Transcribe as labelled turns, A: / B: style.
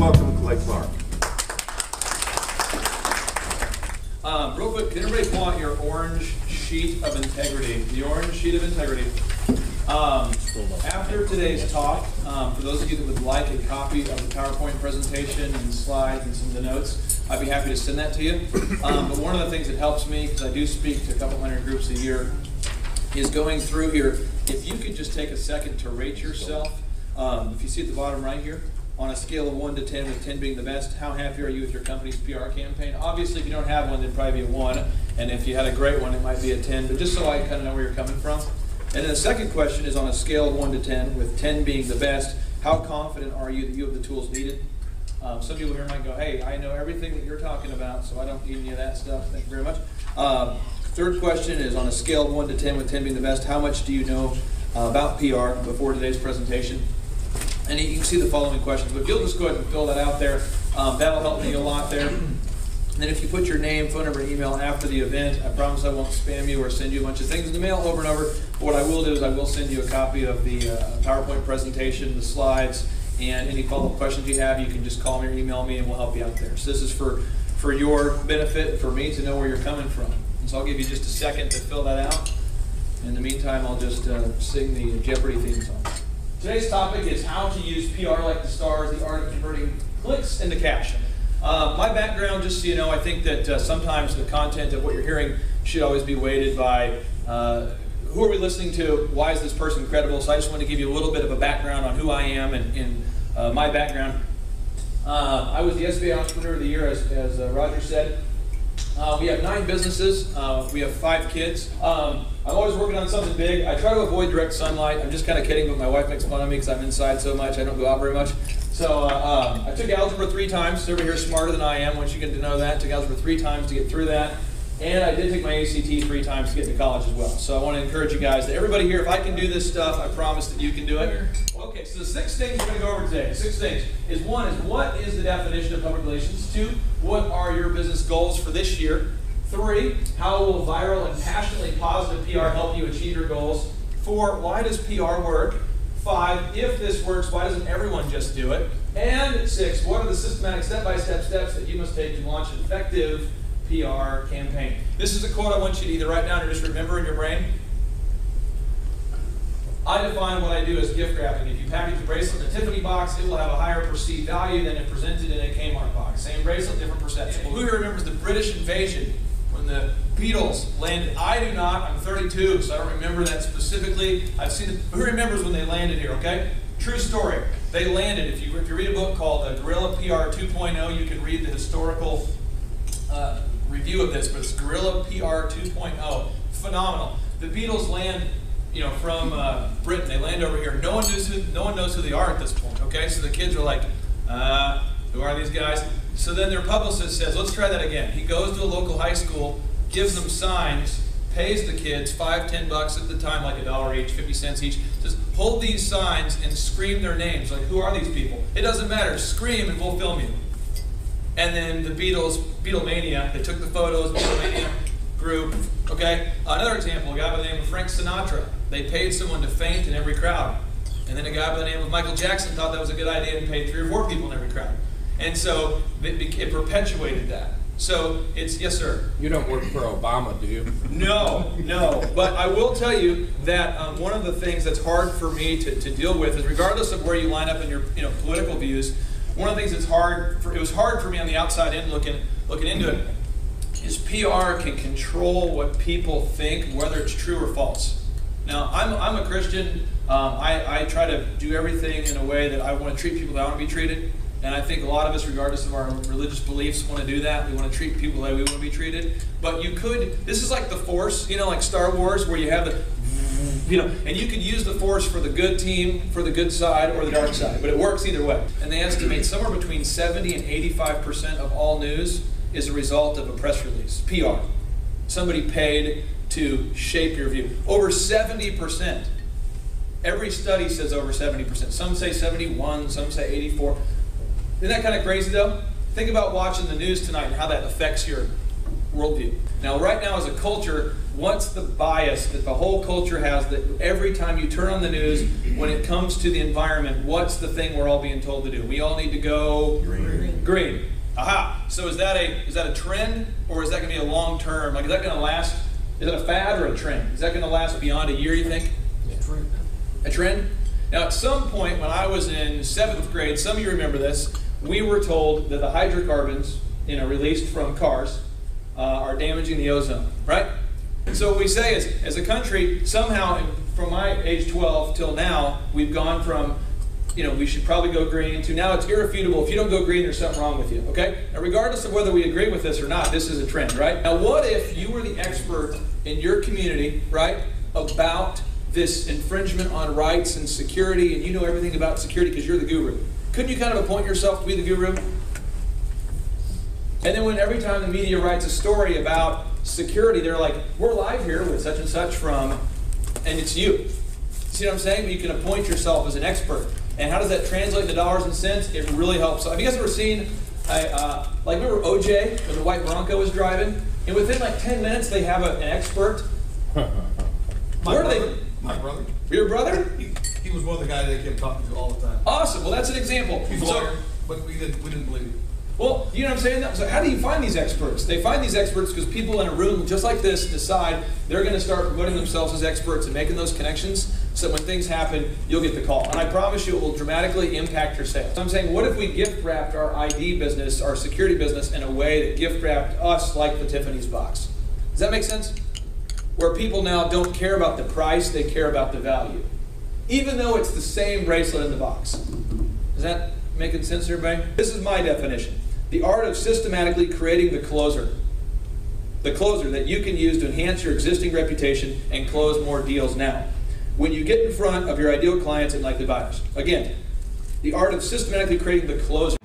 A: Clark.
B: Um, real quick, can everybody out your orange sheet of integrity? The orange sheet of integrity. Um, after today's talk, um, for those of you that would like a copy of the PowerPoint presentation and slides and some of the notes, I'd be happy to send that to you. Um, but one of the things that helps me, because I do speak to a couple hundred groups a year, is going through here. If you could just take a second to rate yourself, um, if you see at the bottom right here, on a scale of 1 to 10, with 10 being the best, how happy are you with your company's PR campaign? Obviously, if you don't have one, it'd probably be a 1. And if you had a great one, it might be a 10. But just so I kind of know where you're coming from. And then the second question is on a scale of 1 to 10, with 10 being the best, how confident are you that you have the tools needed? Um, some people here might go, hey, I know everything that you're talking about, so I don't need any of that stuff. Thank you very much. Um, third question is on a scale of 1 to 10, with 10 being the best, how much do you know uh, about PR before today's presentation? And you can see the following questions, but if you'll just go ahead and fill that out there, um, that'll help me a lot there. And then if you put your name, phone number, and email after the event, I promise I won't spam you or send you a bunch of things in the mail over and over. But what I will do is I will send you a copy of the uh, PowerPoint presentation, the slides, and any follow-up questions you have, you can just call me or email me and we'll help you out there. So this is for, for your benefit, for me to know where you're coming from. And so I'll give you just a second to fill that out. In the meantime, I'll just uh, sing the Jeopardy theme song. Today's topic is how to use PR like the stars, the art of converting clicks into cash. Uh, my background, just so you know, I think that uh, sometimes the content of what you're hearing should always be weighted by uh, who are we listening to, why is this person credible. So I just want to give you a little bit of a background on who I am and, and uh, my background. Uh, I was the SBA Entrepreneur of the Year, as, as uh, Roger said. Uh, we have nine businesses. Uh, we have five kids. Um, I'm always working on something big. I try to avoid direct sunlight. I'm just kind of kidding, but my wife makes fun of me because I'm inside so much. I don't go out very much. So uh, um, I took algebra three times. Everybody here is smarter than I am once you get to know that. Took algebra three times to get through that. And I did take my ACT three times to get to college as well. So I want to encourage you guys that everybody here, if I can do this stuff, I promise that you can do it. Okay, so the six things we're going to go over today. Six things is one is what is the definition of public relations? Two, what are your business goals for this year? Three, how will viral and passionately positive PR help you achieve your goals? Four, why does PR work? Five, if this works, why doesn't everyone just do it? And six, what are the systematic step-by-step steps that you must take to launch an effective PR campaign? This is a quote I want you to either write down or just remember in your brain. I define what I do as gift wrapping. If you package a bracelet in a Tiffany box, it will have a higher perceived value than if presented in a Kmart box. Same bracelet, different perception. Well, who here remembers the British invasion when the Beatles landed? I do not. I'm 32, so I don't remember that specifically. I've seen. The, who remembers when they landed here? Okay, true story. They landed. If you if you read a book called uh, Guerrilla PR 2.0, you can read the historical uh, review of this. But it's Guerrilla PR 2.0. Phenomenal. The Beatles land you know, from uh, Britain. They land over here. No one knows who no one knows who they are at this point. Okay, so the kids are like, uh, who are these guys? So then their publicist says, let's try that again. He goes to a local high school, gives them signs, pays the kids five, ten bucks at the time, like a dollar each, fifty cents each. Just hold these signs and scream their names. Like, who are these people? It doesn't matter. Scream and we'll film you. And then the Beatles, Beatlemania, they took the photos, Beatlemania group. Okay, another example, a guy by the name of Frank Sinatra. They paid someone to faint in every crowd. And then a guy by the name of Michael Jackson thought that was a good idea and paid three or four people in every crowd. And so it, it perpetuated that. So it's, yes, sir?
C: You don't work for Obama, do you?
B: No, no. But I will tell you that um, one of the things that's hard for me to, to deal with is regardless of where you line up in your you know, political views, one of the things that's hard, for, it was hard for me on the outside in looking, looking into it, is PR can control what people think, whether it's true or false. Now, I'm, I'm a Christian. Um, I, I try to do everything in a way that I want to treat people that I want to be treated. And I think a lot of us, regardless of our religious beliefs, want to do that. We want to treat people the way we want to be treated. But you could, this is like the Force, you know, like Star Wars, where you have the, you know, and you could use the Force for the good team, for the good side, or the dark side. But it works either way. And they estimate somewhere between 70 and 85% of all news is a result of a press release, PR. Somebody paid to shape your view. Over 70%. Every study says over 70%. Some say 71, some say 84. Isn't that kind of crazy though? Think about watching the news tonight and how that affects your worldview. Now, right now, as a culture, what's the bias that the whole culture has that every time you turn on the news, when it comes to the environment, what's the thing we're all being told to do? We all need to go
A: Green.
B: Agreed. Aha. So is that a is that a trend or is that going to be a long term? Like is that going to last? Is that a fad or a trend? Is that going to last beyond a year? You think? A trend. A trend? Now, at some point when I was in seventh grade, some of you remember this, we were told that the hydrocarbons, you know, released from cars, uh, are damaging the ozone, right? So what we say is, as a country, somehow, from my age 12 till now, we've gone from, you know, we should probably go green to now it's irrefutable. If you don't go green, there's something wrong with you, okay? Now, regardless of whether we agree with this or not, this is a trend, right? Now, what if you were the expert in your community, right, about this infringement on rights and security, and you know everything about security because you're the guru? Couldn't you kind of appoint yourself to be the guru? And then when every time the media writes a story about security, they're like, we're live here with such and such from, and it's you. See what I'm saying? But you can appoint yourself as an expert. And how does that translate into dollars and cents? It really helps. Have you guys ever seen, a, uh, like remember OJ when the white Bronco was driving? And within like 10 minutes, they have a, an expert.
A: My
B: Where are
A: brother,
B: they?
A: my brother,
B: Your brother?
A: he, he was one of the guys they kept talking to all the time.
B: Awesome. Well, that's an example.
A: He's a
B: So-
A: lawyer, but we didn't, we didn't believe it.
B: Well, you know what I'm saying? So how do you find these experts? They find these experts because people in a room just like this decide they're going to start promoting themselves as experts and making those connections so when things happen, you'll get the call. And I promise you it will dramatically impact your sales. So I'm saying, what if we gift wrapped our ID business, our security business, in a way that gift wrapped us like the Tiffany's box? Does that make sense? Where people now don't care about the price, they care about the value. Even though it's the same bracelet in the box. Is that making sense everybody? This is my definition. The art of systematically creating the closer. The closer that you can use to enhance your existing reputation and close more deals now. When you get in front of your ideal clients and likely buyers. Again, the art of systematically creating the closer.